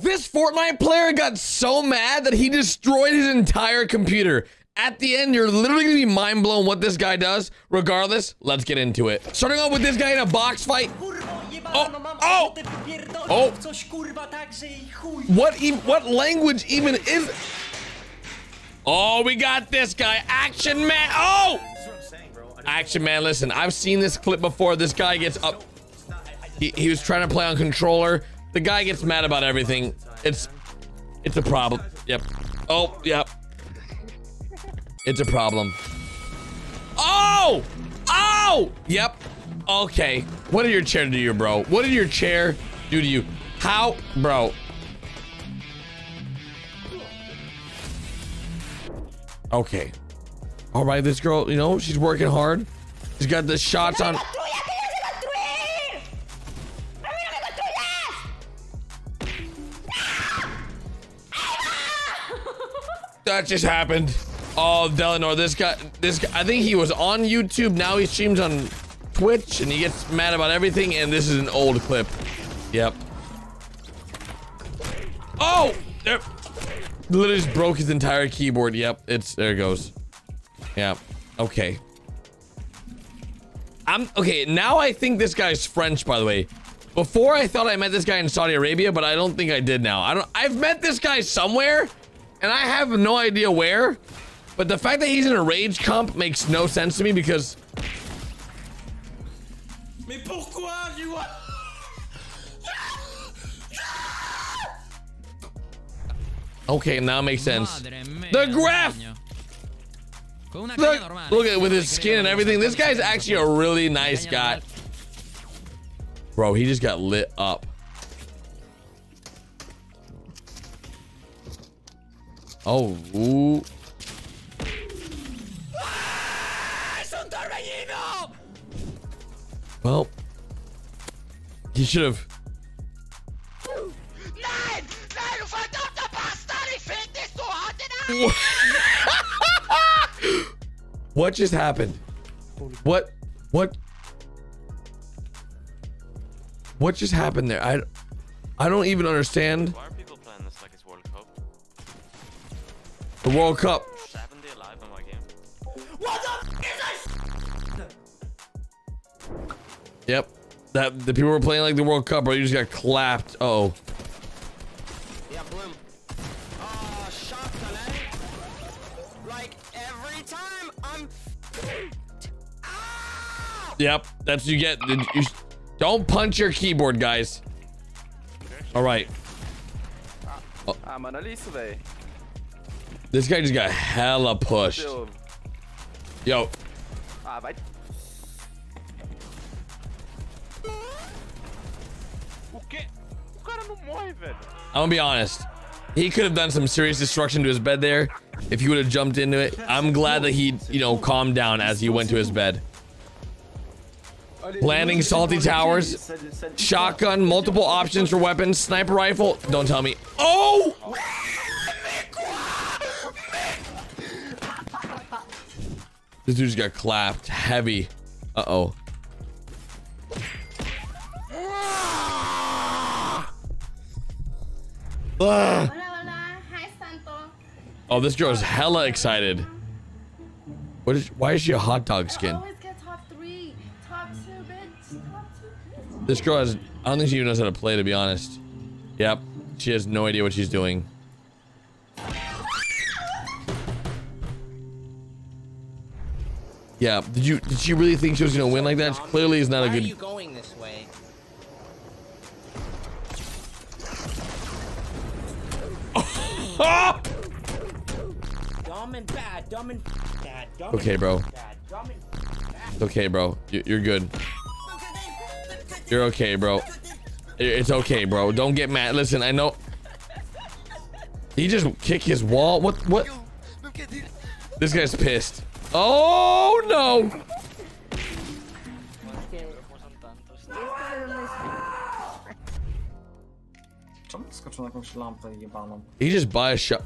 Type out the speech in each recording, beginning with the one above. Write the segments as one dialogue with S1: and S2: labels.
S1: This Fortnite player got so mad that he destroyed his entire computer. At the end, you're literally gonna be mind blown what this guy does. Regardless, let's get into it. Starting off with this guy in a box fight.
S2: Oh,
S1: oh! Oh! What e what language even is? Oh, we got this guy, Action Man. Oh! Action Man, listen, I've seen this clip before. This guy gets up. He, he was trying to play on controller. The guy gets mad about everything. It's it's a problem. Yep. Oh, yep. It's a problem. Oh! Oh! Yep. Okay. What did your chair do to you, bro? What did your chair do to you? How? Bro. Okay. All right, this girl, you know, she's working hard. She's got the shots on. That just happened. Oh, Delanor, this guy, this guy, I think he was on YouTube. Now he streams on Twitch and he gets mad about everything. And this is an old clip. Yep. Oh, there, literally just broke his entire keyboard. Yep, it's, there it goes. Yeah, okay. I'm, okay, now I think this guy's French, by the way. Before I thought I met this guy in Saudi Arabia, but I don't think I did now. I don't, I've met this guy somewhere and I have no idea where. But the fact that he's in a rage comp makes no sense to me because. Okay, now it makes sense. The graph! Look, look at with his skin and everything. This guy's actually a really nice guy. Bro, he just got lit up. Oh. Well, he should have. what just happened? What? What? What just happened there? I, I don't even understand. The World Cup.
S3: 70 alive in my game.
S1: Yep. That the people were playing like the World Cup, bro. You just got clapped. Uh oh.
S2: Yeah, bloom. Ah, shot delay. Like every time I'm. Ah!
S1: Yep. That's what you get. You, you- don't punch your keyboard, guys. All right.
S4: Ah, mano, olha isso, velho.
S1: This guy just got hella pushed. Yo.
S4: Ah, vai. Quê? O cara não morre, velho.
S1: I'm gonna be honest. He could have done some serious destruction to his bed there if he would have jumped into it. I'm glad that he, you know, calmed down as he went to his bed. Landing salty towers, shotgun, multiple options for weapons, sniper rifle. Don't tell me. Oh! This dude just got clapped heavy. Uh oh. Ugh.
S5: Hola, hola. Hi, Santo.
S1: Oh, this girl is hella excited. What is? Why is she a hot dog skin?
S5: Top three. Top two. Top two.
S1: This girl has. I don't think she even knows how to play, to be honest. Yep, she has no idea what she's doing. Yeah, did you? Did she really think she was gonna win like that? She clearly is not a
S2: Why are
S1: good.
S2: you going this way? Dumb and bad. Dumb and bad. Dumb
S1: Okay, bro.
S2: bad. Dumb and.
S1: Okay, bro. You- You're good. You're okay, bro. It's okay, bro. Don't get mad. Listen, I know. He just kicked his wall. What? What? This guy's pissed. Oh no!
S6: Czemu skoczył na jakąś lampę jebaną?
S1: He just buy a shot.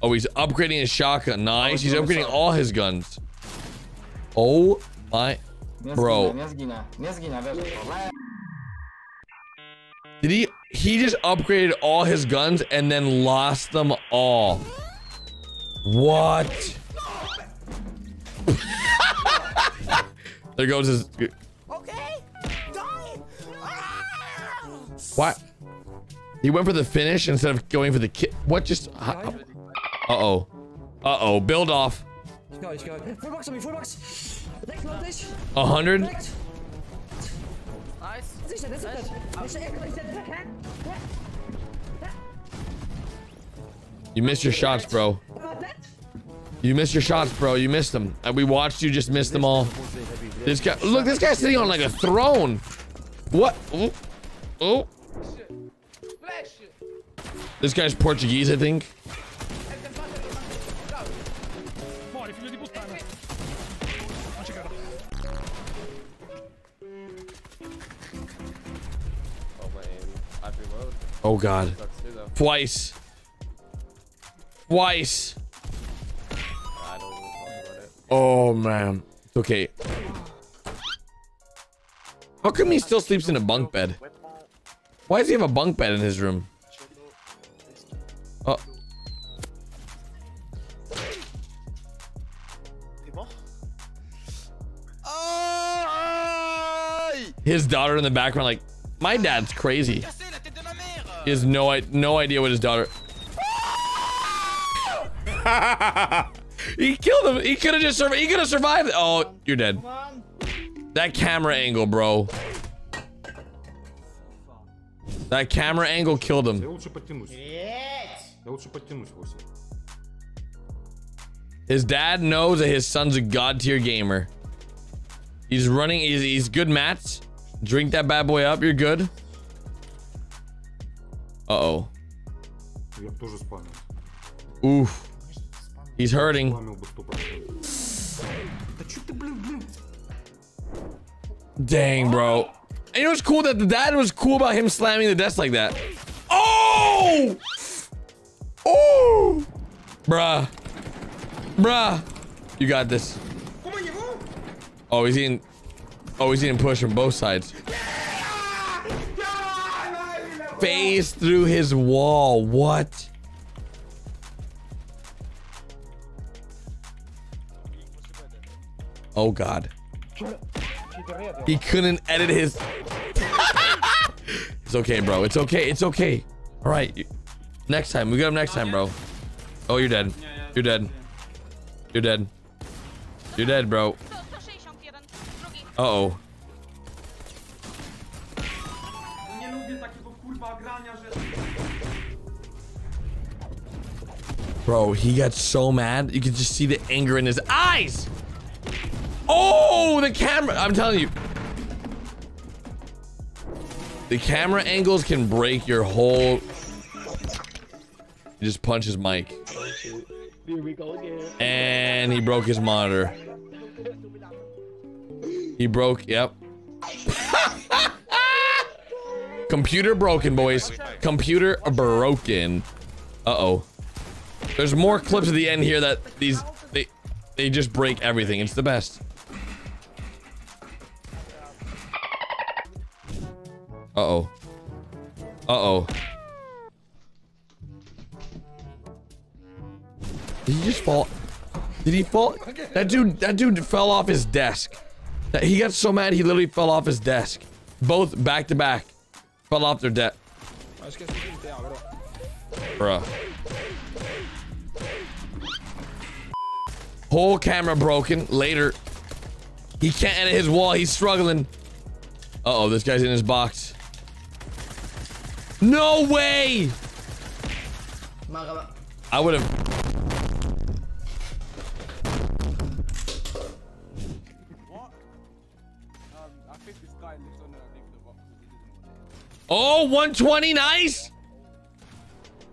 S1: Oh, he's upgrading his shotgun. Nice. He's upgrading all his guns. Oh my, Bro.
S6: zginę, nie zginę, nie zginę, wiesz. Le-
S1: Did he? He just upgraded all his guns and then lost them all. What? There goes his.
S2: Okay. Die.
S1: What? He went for the finish instead of going for the kit. What just? Uh oh. Uh oh. Build off.
S7: Ich ga, ich ga. Full box on me, full box. Rechts, laut dich.
S1: A hundred.
S7: Rechts. Sicher, das ist das. Ich ich- ich-
S1: You missed your shots, bro. You missed your shots, bro. You missed them. We watched you just miss them all. This guy, look, this guy's sitting on like a throne. What? Oh, oh. This guy's Portuguese, I think. Oh God. Twice. Twice. Oh man. It's okay. How come he still sleeps in a bunk bed? Why does he have a bunk bed in his room? Oh. His daughter in the background, like, my dad's crazy. He has no, no idea what his daughter. he killed him. He could have just survived. He could have survived. Oh, you're dead. That camera angle, bro. That camera angle killed him. His dad knows that his son's a god tier gamer. He's running. He's, he's good, Matt. Drink that bad boy up. You're good. Uh oh. Oof. He's hurting. Dang, bro. And you know what's cool? That the dad was cool about him slamming the desk like that. Oh! Oh! Bruh. Bruh. You got this. Oh, he's eating. Oh, he's eating push from both sides. Phase through his wall. What? Oh, God. He couldn't edit his. it's okay, bro. It's okay. It's okay. All right. Next time. We got him next time, bro. Oh, you're dead. You're dead. You're dead. You're dead, bro.
S5: 161.
S1: Uh oh.
S8: Nie lubię takiego kurwa grania, że...
S1: Bro, he got so mad. You could just see the anger in his eyes. Oh, the camera. I'm telling you. The camera angles can break your whole. He just punched his mic.
S7: Here we go again.
S1: And he broke his monitor. He broke, yep. Computer broken, boys. Computer broken. Uh-oh. There's more clips at the end here that these they they just break everything. It's the best. Uh-oh. Uh-oh. Did he just fall? Did he fall? That dude, that dude fell off his desk. He got so mad he literally fell off his desk. Both back to back. Fell off their desk. Bruh. Whole camera broken. Later. He can't edit his wall. He's struggling. Uh oh, this guy's in his box. No way! I would have. Oh, 120, nice.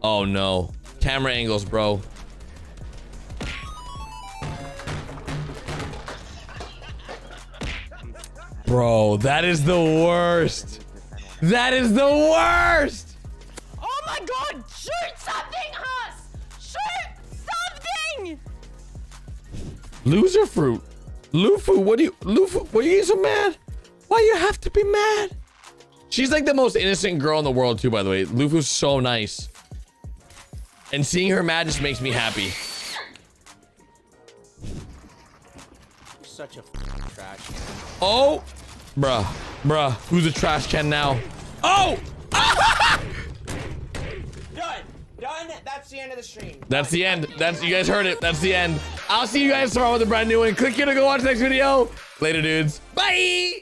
S1: Oh no. Camera angles, bro. Bro, that is the worst. That is the worst.
S2: Oh my god! Shoot something, Haas! Shoot something!
S1: Loserfruit. Lufu, what do you Lufu, what are you so mad? Why you have to be mad? She's like the most innocent girl in the world too, by the way. Lufu's so nice. And seeing her mad just makes me happy.
S2: Such a trash.
S1: Oh, bruh, bruh. Who's a trash can now? Oh,
S2: Done. Done. That's the end of the stream.
S1: that's the end. That's you guys heard it. That's the end. I'll see you guys tomorrow with a brand new one. Click here to go watch the next video. Later, dudes. Bye.